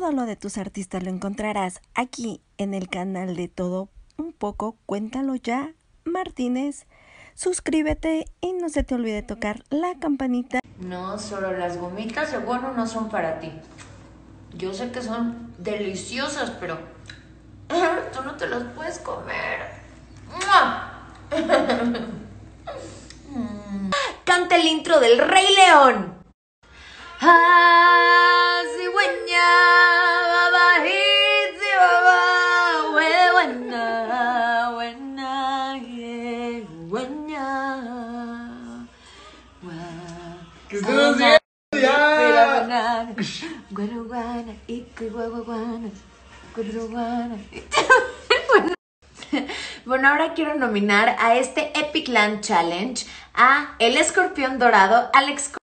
Todo lo de tus artistas lo encontrarás aquí en el canal de Todo Un poco. Cuéntalo ya, Martínez. Suscríbete y no se te olvide tocar la campanita. No, solo las gomitas de bueno no son para ti. Yo sé que son deliciosas, pero tú no te las puedes comer. Canta el intro del Rey León. Ah, Bueno, ahora quiero nominar a este Epic Land Challenge a el escorpión dorado Alex